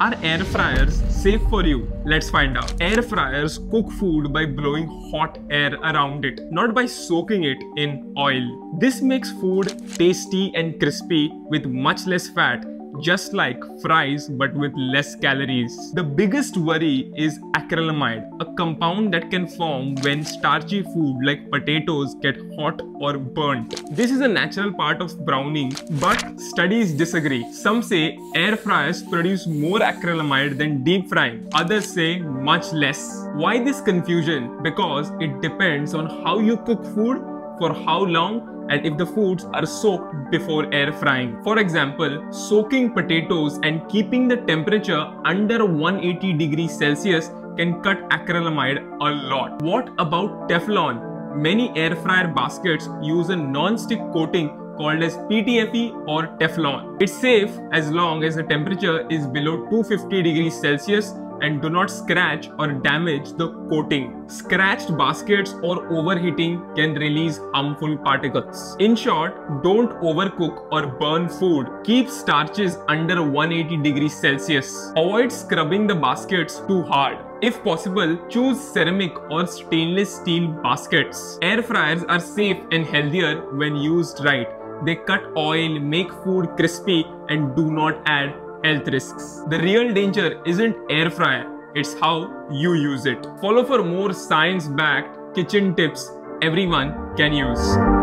Are air fryers safe for you? Let's find out. Air fryers cook food by blowing hot air around it, not by soaking it in oil. This makes food tasty and crispy with much less fat just like fries but with less calories. The biggest worry is acrylamide, a compound that can form when starchy food like potatoes get hot or burnt. This is a natural part of browning, but studies disagree. Some say air fryers produce more acrylamide than deep frying. Others say much less. Why this confusion? Because it depends on how you cook food, for how long, and if the foods are soaked before air frying. For example, soaking potatoes and keeping the temperature under 180 degrees Celsius can cut acrylamide a lot. What about Teflon? Many air fryer baskets use a non-stick coating called as PTFE or Teflon. It's safe as long as the temperature is below 250 degrees Celsius and do not scratch or damage the coating. Scratched baskets or overheating can release harmful particles. In short, don't overcook or burn food. Keep starches under 180 degrees Celsius. Avoid scrubbing the baskets too hard. If possible, choose ceramic or stainless steel baskets. Air fryers are safe and healthier when used right. They cut oil, make food crispy, and do not add health risks. The real danger isn't air fryer, it's how you use it. Follow for more science-backed kitchen tips everyone can use.